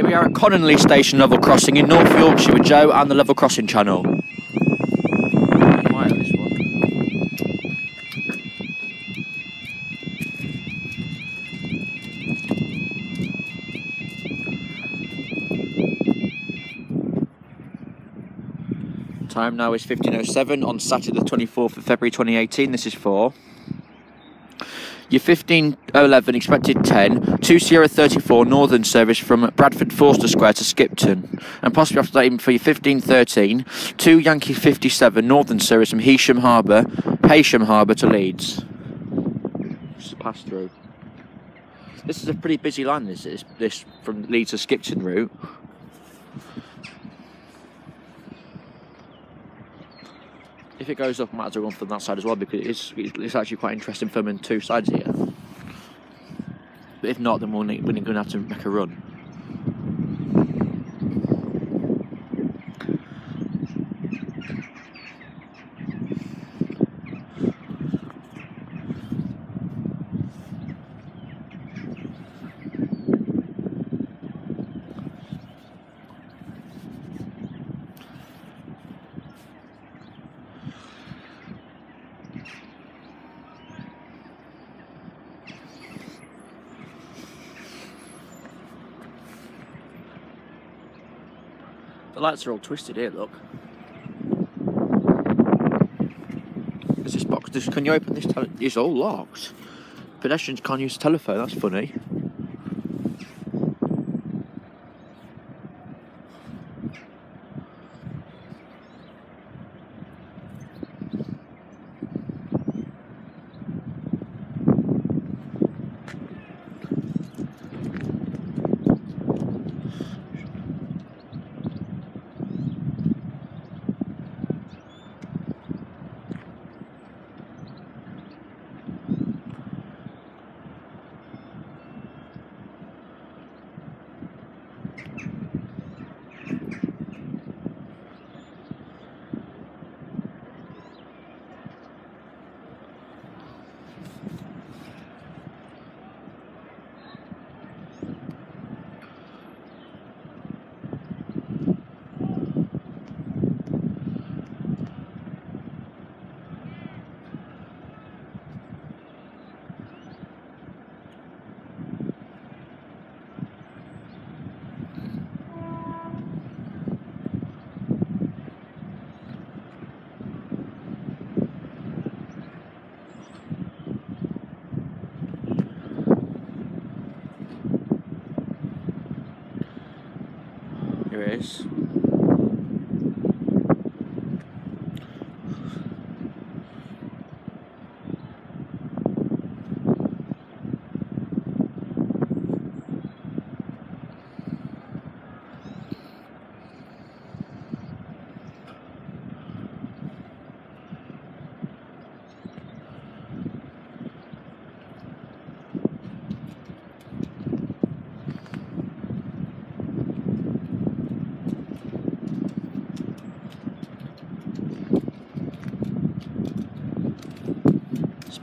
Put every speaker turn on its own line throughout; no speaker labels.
Here we are at Cononley Station level crossing in North Yorkshire with Joe and the level crossing channel. Quiet, this one. Time now is 15.07 on Saturday the 24th of February 2018. This is for your 1511 expected 10, 2 Sierra 34 northern service from Bradford Forster Square to Skipton, and possibly after that even for your 1513, 2 Yankee 57 northern service from Heysham Harbour, Heysham Harbour to Leeds. Just pass through. This is a pretty busy line. This is this from Leeds to Skipton route. If it goes up, I might as well run from that side as well because it's, it's actually quite interesting filming two sides here. But if not, then we're going to have to make a run. The lights are all twisted here, look. Is this box, this, can you open this? It's all locked. Pedestrians can't use the telephone, that's funny. Here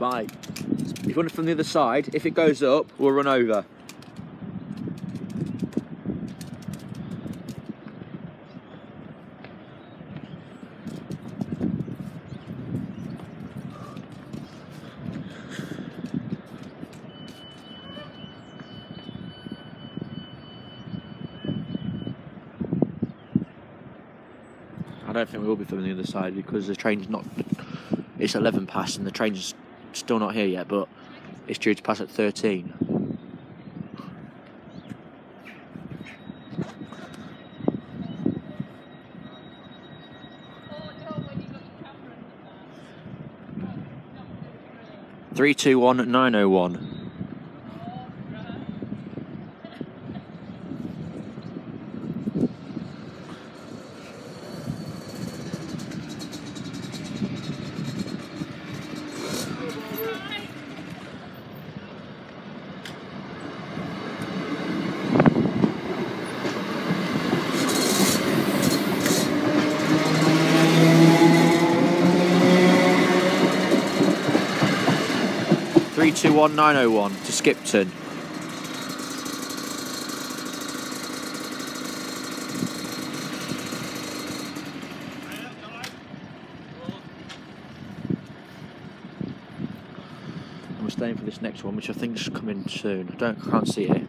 If you want it from the other side, if it goes up, we'll run over. I don't think we will be filming the other side because the train's not. It's 11 past and the train's still not here yet, but it's due to pass at 13. Three two one nine oh one. 321901 to Skipton. I'm staying for
this next one, which I think is coming soon. I don't, I can't see it.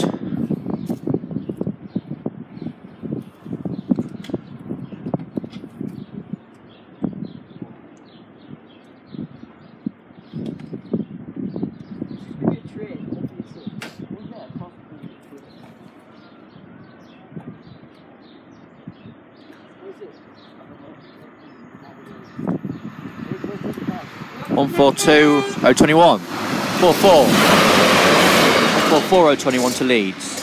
142 021. 44. 144 021 to Leeds.